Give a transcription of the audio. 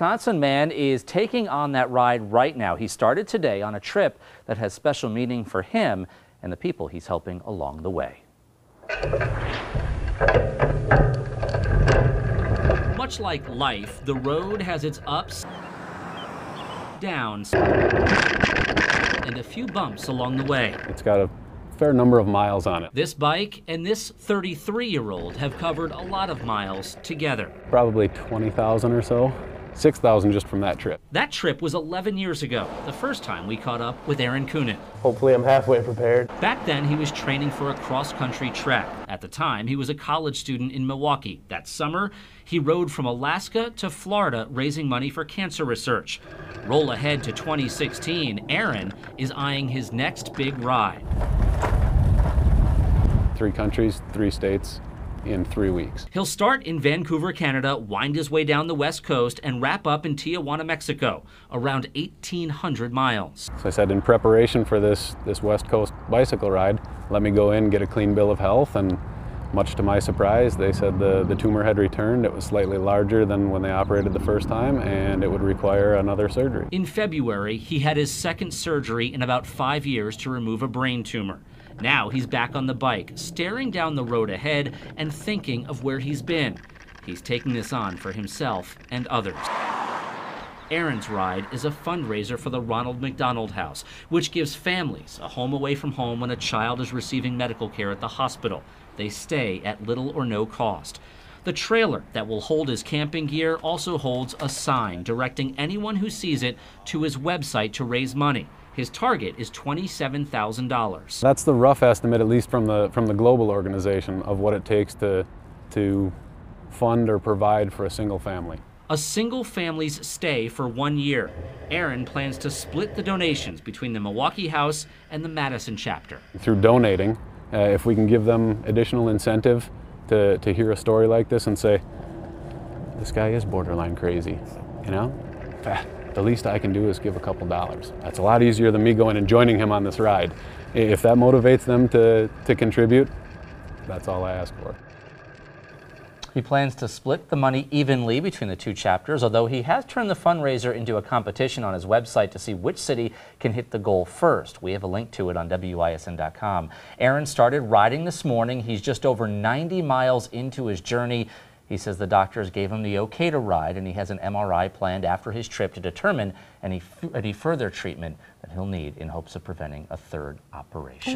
Wisconsin man is taking on that ride right now. He started today on a trip that has special meaning for him and the people he's helping along the way. Much like life, the road has its ups, downs, and a few bumps along the way. It's got a fair number of miles on it. This bike and this 33 year old have covered a lot of miles together. Probably 20,000 or so. 6,000 just from that trip. That trip was 11 years ago, the first time we caught up with Aaron Coonan. Hopefully, I'm halfway prepared. Back then, he was training for a cross country track. At the time, he was a college student in Milwaukee. That summer, he rode from Alaska to Florida raising money for cancer research. Roll ahead to 2016, Aaron is eyeing his next big ride. Three countries, three states, in three weeks. He'll start in Vancouver, Canada, wind his way down the west coast, and wrap up in Tijuana, Mexico, around 1,800 miles. So I said, in preparation for this, this west coast bicycle ride, let me go in, get a clean bill of health, and much to my surprise, they said the, the tumor had returned. It was slightly larger than when they operated the first time, and it would require another surgery. In February, he had his second surgery in about five years to remove a brain tumor. Now he's back on the bike, staring down the road ahead and thinking of where he's been. He's taking this on for himself and others. Aaron's Ride is a fundraiser for the Ronald McDonald House, which gives families a home away from home when a child is receiving medical care at the hospital. They stay at little or no cost. The trailer that will hold his camping gear also holds a sign directing anyone who sees it to his website to raise money. His target is $27,000. That's the rough estimate, at least from the, from the global organization, of what it takes to, to fund or provide for a single family. A single family's stay for one year. Aaron plans to split the donations between the Milwaukee House and the Madison chapter. Through donating, uh, if we can give them additional incentive to, to hear a story like this and say, this guy is borderline crazy, you know? The least I can do is give a couple dollars. That's a lot easier than me going and joining him on this ride. If that motivates them to, to contribute, that's all I ask for. He plans to split the money evenly between the two chapters, although he has turned the fundraiser into a competition on his website to see which city can hit the goal first. We have a link to it on WISN.com. Aaron started riding this morning. He's just over 90 miles into his journey. He says the doctors gave him the okay to ride, and he has an MRI planned after his trip to determine any, any further treatment that he'll need in hopes of preventing a third operation.